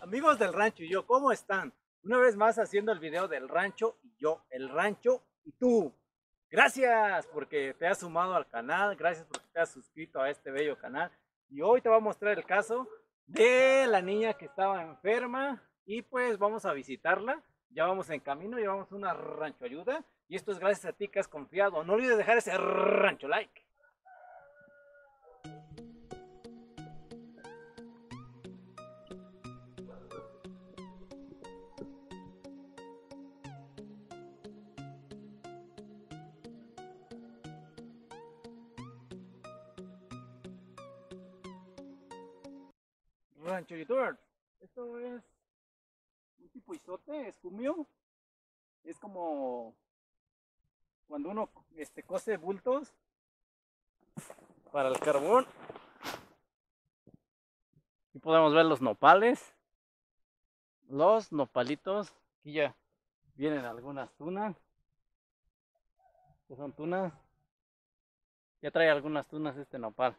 Amigos del rancho y yo, ¿cómo están? Una vez más haciendo el video del rancho y yo, el rancho y tú. Gracias porque te has sumado al canal, gracias porque te has suscrito a este bello canal. Y hoy te voy a mostrar el caso de la niña que estaba enferma y pues vamos a visitarla. Ya vamos en camino, llevamos una rancho ayuda y esto es gracias a ti que has confiado. No olvides dejar ese rancho like. Rancho youtubers. Esto es tipo isote. Es como cuando uno este, cose bultos para el carbón. Aquí podemos ver los nopales. Los nopalitos. Aquí ya vienen algunas tunas. Que son tunas. Ya trae algunas tunas este nopal.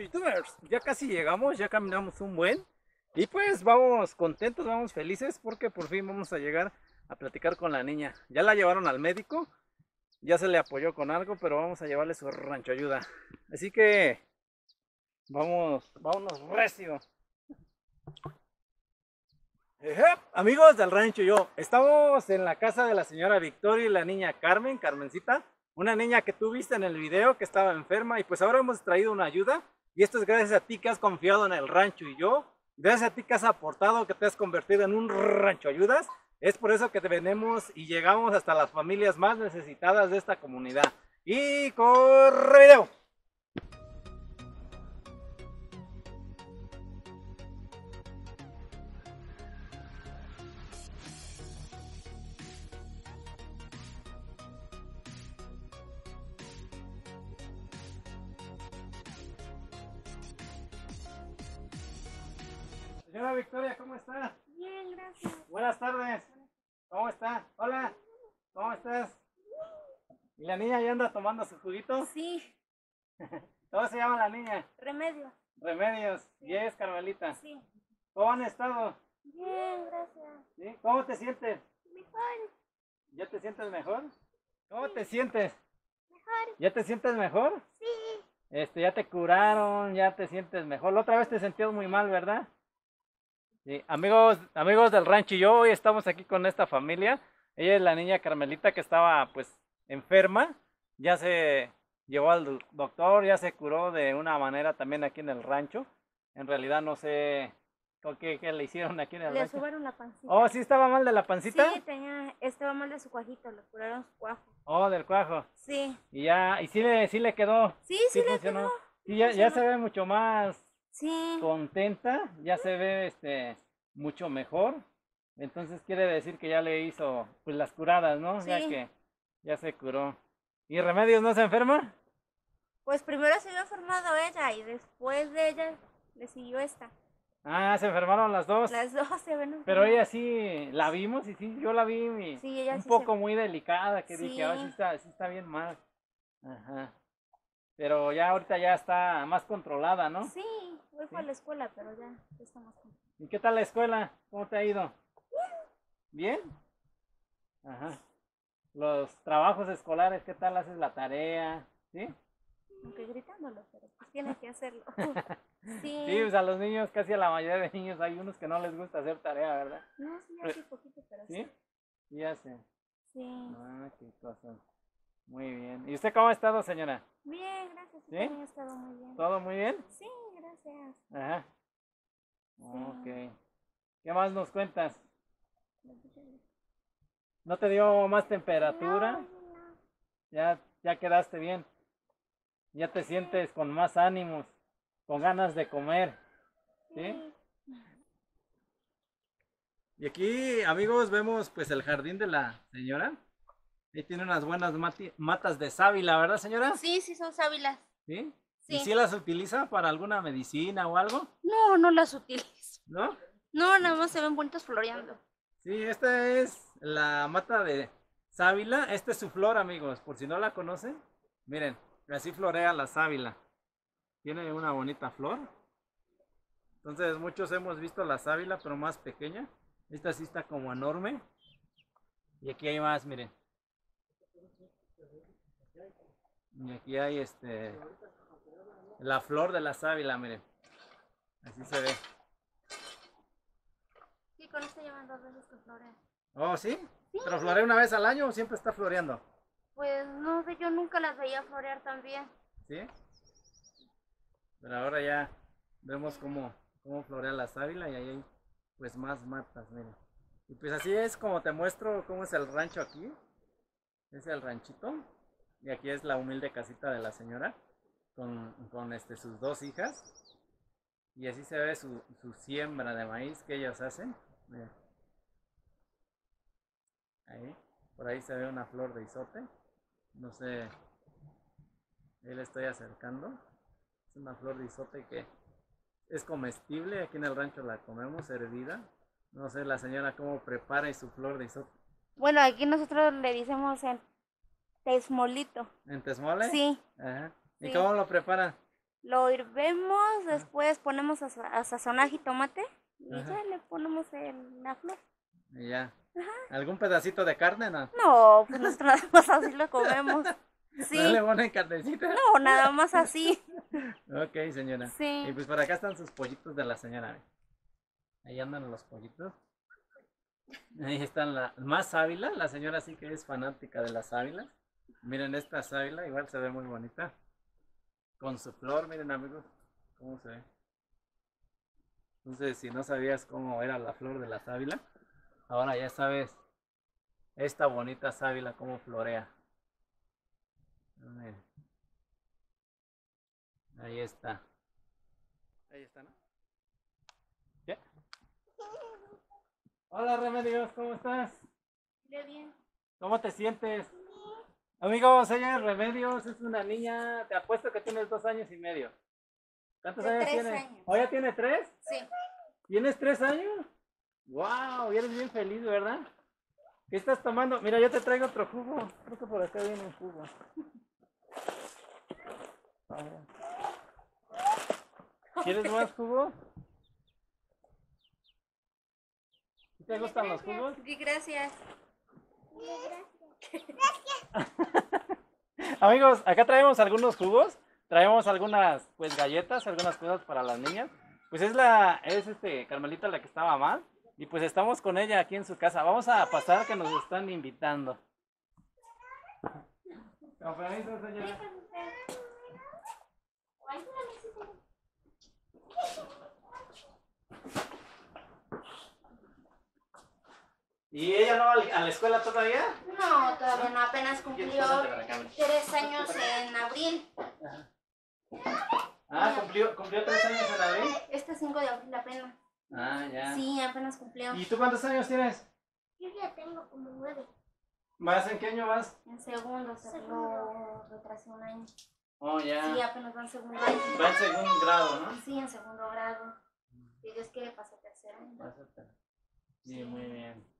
Youtubers, ya casi llegamos, ya caminamos un buen y pues vamos contentos, vamos felices porque por fin vamos a llegar a platicar con la niña. Ya la llevaron al médico, ya se le apoyó con algo, pero vamos a llevarle su rancho ayuda. Así que vamos, vámonos recio. amigos del rancho yo, estamos en la casa de la señora Victoria y la niña Carmen, Carmencita, una niña que tú viste en el video que estaba enferma y pues ahora hemos traído una ayuda y esto es gracias a ti que has confiado en el rancho y yo. Gracias a ti que has aportado, que te has convertido en un rancho ayudas. Es por eso que te venimos y llegamos hasta las familias más necesitadas de esta comunidad. Y corre video. Señora Victoria, ¿cómo está? Bien, gracias. Buenas tardes. ¿Cómo está? Hola. ¿Cómo estás? ¿Y la niña ya anda tomando su juguito? Sí. ¿Cómo se llama la niña? Remedios. Remedios. ¿Y es Carmelita? Sí. ¿Cómo han estado? Bien, gracias. ¿Sí? ¿Cómo te sientes? Mejor. ¿Ya te sientes mejor? ¿Cómo te sientes? Mejor. ¿Ya te sientes mejor? Sí. Este, ya te curaron, ya te sientes mejor. La otra vez te sentías muy mal, ¿verdad? Sí, amigos, amigos del rancho, yo hoy estamos aquí con esta familia. Ella es la niña Carmelita que estaba pues enferma. Ya se llevó al doctor, ya se curó de una manera también aquí en el rancho. En realidad no sé qué, qué le hicieron aquí en el Le rancho. subieron la pancita. Oh, sí estaba mal de la pancita. Sí, tenía, estaba mal de su cuajito, le curaron su cuajo. Oh, del cuajo. Sí. Y ya, y sí le, sí le quedó. Sí, sí, le funcionó. quedó. Sí, ya, ya se ve mucho más Sí. contenta, ya se ve este mucho mejor. Entonces quiere decir que ya le hizo pues las curadas, ¿no? Ya que ya se curó. ¿Y Remedios no se enferma? Pues primero se había enfermado ella y después de ella le siguió esta. Ah, se enfermaron las dos. Las dos se ven Pero ella sí la vimos y sí, yo la vi y Sí, ella un sí poco se- muy delicada que dije, sí Sí. está, sí está bien mal. Ajá. Pero ya ahorita ya está más controlada, ¿no? Sí, hoy fue a la escuela, pero ya, ya estamos con... ¿Y qué tal la escuela? ¿Cómo te ha ido? ¿Bien? Ajá. Los trabajos escolares, ¿qué tal haces la tarea? ¿Sí? Aunque gritándolo, pero pues tiene que hacerlo. sí. Sí, pues a los niños, casi a la mayoría de niños, hay unos que no les gusta hacer tarea, ¿verdad? No, sí, así poquito, pero ¿Sí? sí. Sí, hace. Sí. Ah, qué cosa. Muy bien. ¿Y usted cómo ha estado, señora? Bien, gracias. ¿Sí? Sí, también he estado muy bien. ¿Todo muy bien? Sí, gracias. Ajá. Ok. ¿Qué más nos cuentas? ¿No te dio más temperatura? Ya, ya quedaste bien. Ya te sientes con más ánimos, con ganas de comer. ¿Sí? Y aquí, amigos, vemos pues el jardín de la señora. Ahí tiene unas buenas mati- matas de sábila, ¿verdad, señora? Sí, sí, son sábilas. ¿Sí? ¿Y si las utiliza para alguna medicina o algo? No, no las utilizo. ¿No? No, nada más se ven bonitas floreando. Sí, esta es la mata de sábila. Esta es su flor, amigos. Por si no la conocen, miren, así florea la sábila. Tiene una bonita flor. Entonces, muchos hemos visto la sábila, pero más pequeña. Esta sí está como enorme. Y aquí hay más, miren. Y aquí hay este la flor de la sábila, miren. Así se ve. Sí, con esta llevan dos veces que florean. Oh, ¿sí? ¿Pero florea una vez al año o siempre está floreando? Pues no sé, yo nunca las veía florear tan bien. ¿Sí? Pero ahora ya vemos cómo, cómo florea la sábila y ahí hay pues más matas, miren. Y pues así es como te muestro cómo es el rancho aquí. Es el ranchito. Y aquí es la humilde casita de la señora con, con este, sus dos hijas. Y así se ve su, su siembra de maíz que ellos hacen. Miren. Ahí. Por ahí se ve una flor de isote. No sé. Ahí le estoy acercando. Es una flor de isote que es comestible. Aquí en el rancho la comemos hervida. No sé la señora cómo prepara su flor de isote. Bueno, aquí nosotros le decimos el tesmolito. ¿En Tesmole? Sí, Ajá. ¿Y Sí. cómo lo prepara? lo hirvemos, después ponemos a, a sazonar y tomate y Ajá. ya le ponemos el- la flor. Y ya. ¿Algún pedacito de carne? No. No, pues nosotros nada más así lo comemos. Sí, ¿No le ponen carnecita? no, nada más así. Ok, señora. Sí. Y pues por acá están sus pollitos de la señora. Ahí andan los pollitos. Ahí están la más sábila. La señora sí que es fanática de las sábilas. Miren esta sábila, igual se ve muy bonita. Con su flor, miren amigos, cómo se ve. Entonces, si no sabías cómo era la flor de la sábila, ahora ya sabes esta bonita sábila cómo florea. Ahí está. Ahí está, ¿no? Hola Remedios, ¿cómo estás? Mire bien. ¿Cómo te sientes? Amigos, ella es Remedios, es una niña, te apuesto que tienes dos años y medio. ¿Cuántos De años tres tienes? años. ¿O ya tiene tres? Sí. ¿Tienes tres años? ¡Wow! Eres bien feliz, ¿verdad? ¿Qué estás tomando? Mira, yo te traigo otro jugo. Creo que por acá viene un jugo. ¿Quieres más jugo? ¿Sí ¿Te gustan los jugos? Sí, gracias. Amigos, acá traemos algunos jugos, traemos algunas pues galletas, algunas cosas para las niñas. Pues es la, es este Carmelita la que estaba mal. Y pues estamos con ella aquí en su casa. Vamos a pasar que nos están invitando. Con permiso, señora. ¿Y ella no va a la escuela todavía? No, todavía no, apenas cumplió tres años en abril. Ah, cumplió, cumplió tres años en abril. Este 5 de abril apenas. Ah, ya. Sí, apenas cumplió. ¿Y tú cuántos años tienes? Yo ya tengo como nueve. ¿Vas en qué año vas? En segundo, se lo retrasé un año. Oh, Sí, ya. apenas va en segundo año. Va en segundo grado, ¿no? Sí, en segundo grado. Si Dios quiere, pasa tercero. Sí, muy bien.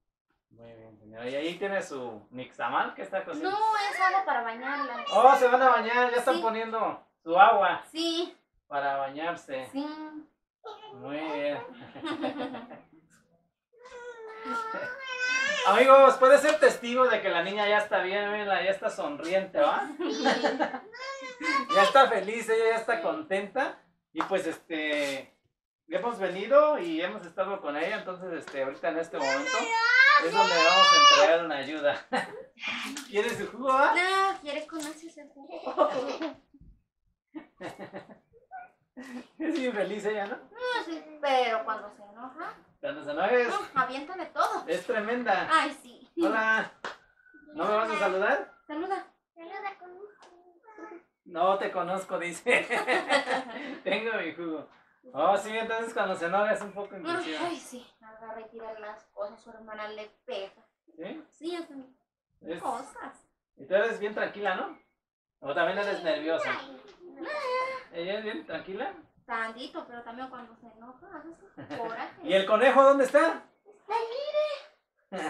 Muy bien, señora. Y ahí tiene su nixamal que está cociendo. No, es agua para bañarla. Oh, se van a bañar, ya están Sí. poniendo su agua Sí, para bañarse. sí. Muy bien. Amigos, puede ser testigo de que la niña ya está bien, ya está sonriente, ¿va? ya está feliz, ella ya está contenta. Y pues este hemos venido y hemos estado con ella, entonces este ahorita en este momento es donde vamos a entregar una ayuda. ¿Quieres su jugo, va? No, quiere conocer ese jugo. Es bien feliz ella, ¿no? No, sí, pero cuando se enoja, Cuando se enojes, No, aviéntale todo. es tremenda. Ay, sí. Hola, ¿no me vas a saludar? Saluda. Saluda con No te conozco, dice. Tengo mi jugo. Oh, sí, entonces cuando se enoja es un poco impulsiva. Ay, sí. Tira las cosas. Su hermana le pega. ¿Sí? Sí, hacen Es- cosas. Y tú eres bien tranquila, ¿no? O también eres nerviosa. ¿Ella es bien tranquila? Tantito, pero también cuando se enoja, hace coraje. ¿Y el conejo dónde está? Ahí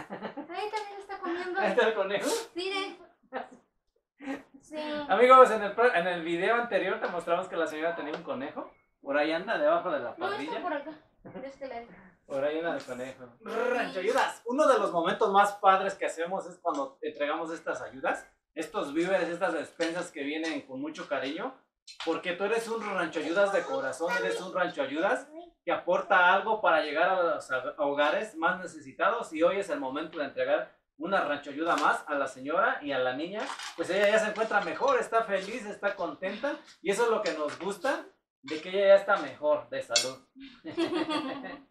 también está comiendo. Ahí está el conejo. Mire. Sí. Amigos, en el, en el video anterior te mostramos que la señora tenía un conejo. Por ahí anda, debajo de la No, está parrilla. por acá. De este lado. Por ahí anda el conejo. Rancho ayudas. Uno de los momentos más padres que hacemos es cuando entregamos estas ayudas, estos víveres, estas despensas que vienen con mucho cariño, porque tú eres un rancho ayudas de corazón, eres un rancho ayudas que aporta algo para llegar a los hogares más necesitados y hoy es el momento de entregar una rancho ayuda más a la señora y a la niña, pues ella ya se encuentra mejor, está feliz, está contenta y eso es lo que nos gusta de que ella ya está mejor de salud.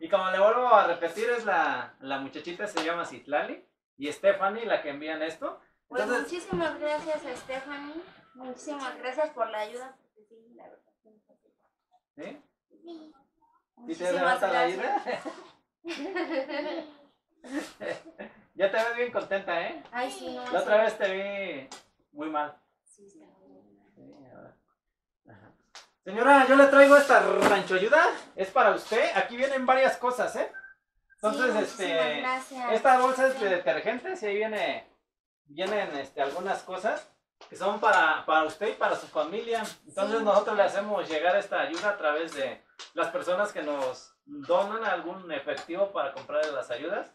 y como le vuelvo a repetir, es la, la muchachita se llama Citlali y Stephanie la que envían esto. Pues muchísimas gracias a Stephanie. Muchísimas gracias por la ayuda. sí, la verdad, sí. ¿sí? ¿Sí te levanta la ayuda? ya te ves bien contenta, ¿eh? Ay, sí, no. La otra vez te vi muy mal. Sí, está bien. Sí, ahora. Ajá. Señora, yo le traigo esta rancho ayuda. Es para usted. Aquí vienen varias cosas, ¿eh? Entonces, Sí, este. gracias. Esta bolsa es de detergentes y ahí viene, vienen este, algunas cosas que son para, para usted y para su familia. Entonces Sí, nosotros le hacemos llegar esta ayuda a través de las personas que nos donan algún efectivo para comprar las ayudas.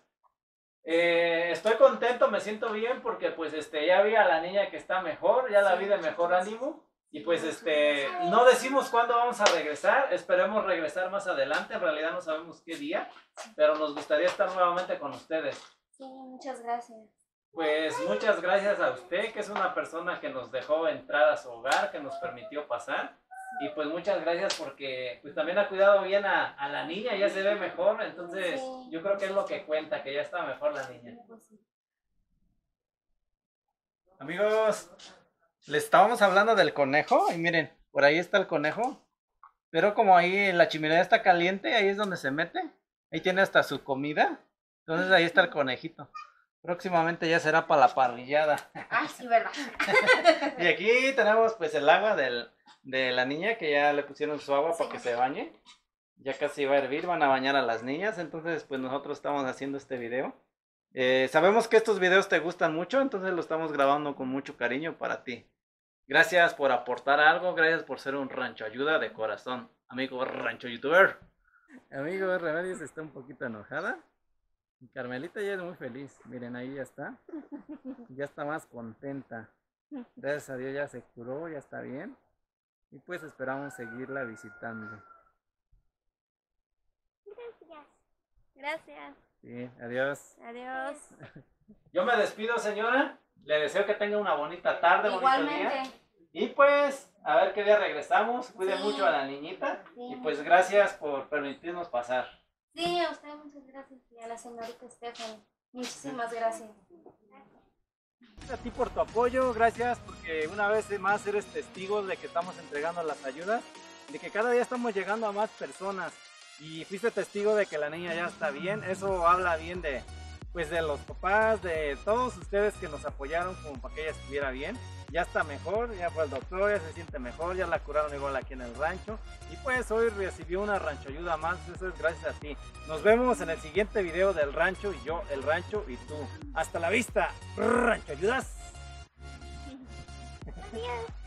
Eh, estoy contento, me siento bien porque pues este ya vi a la niña que está mejor, ya la vi de mejor ánimo. Y pues este, no decimos cuándo vamos a regresar, esperemos regresar más adelante, en realidad no sabemos qué día, pero nos gustaría estar nuevamente con ustedes. Sí, muchas gracias. Pues muchas gracias a usted, que es una persona que nos dejó entrar a su hogar, que nos permitió pasar. Y pues muchas gracias porque pues también ha cuidado bien a, a la niña, ya se ve mejor, entonces Sí. yo creo que es lo que cuenta, que ya está mejor la niña. Pues. Amigos, les estábamos hablando del conejo y miren, por ahí está el conejo. Pero como ahí la chimenea está caliente, ahí es donde se mete. Ahí tiene hasta su comida. Entonces ahí está el conejito. Próximamente ya será para la parrillada. Ay, sí, verdad. Y aquí tenemos pues el agua del, de la niña que ya le pusieron su agua para que se bañe. Ya casi va a hervir, van a bañar a las niñas. Entonces pues nosotros estamos haciendo este video. Eh, sabemos que estos videos te gustan mucho, entonces lo estamos grabando con mucho cariño para ti. Gracias por aportar algo, gracias por ser un rancho ayuda de corazón, amigo rancho youtuber. Amigo Remedios está un poquito enojada. Y Carmelita ya es muy feliz. Miren, ahí ya está. Ya está más contenta. Gracias a Dios ya se curó, ya está bien. Y pues esperamos seguirla visitando. Gracias. Gracias. Sí, adiós. Adiós. Yo me despido, señora. Le deseo que tenga una bonita tarde, bonito día. Igualmente. Y pues, a ver qué día regresamos. Cuide Sí. mucho a la niñita. Sí. Y pues, gracias por permitirnos pasar. Sí, a usted muchas gracias. Y a la señorita Stephanie. Muchísimas gracias. A ti por tu apoyo, gracias porque una vez más eres testigo de que estamos entregando las ayudas, de que cada día estamos llegando a más personas y fuiste testigo de que la niña ya está bien. Eso habla bien de, pues, de los papás, de todos ustedes que nos apoyaron como para que ella estuviera bien. Ya está mejor, ya fue al doctor, ya se siente mejor, ya la curaron igual aquí en el rancho. Y pues hoy recibió una rancho ayuda más, eso es gracias a ti. Nos vemos en el siguiente video del rancho y yo, el rancho y tú. Hasta la vista, rancho ayudas. Adiós.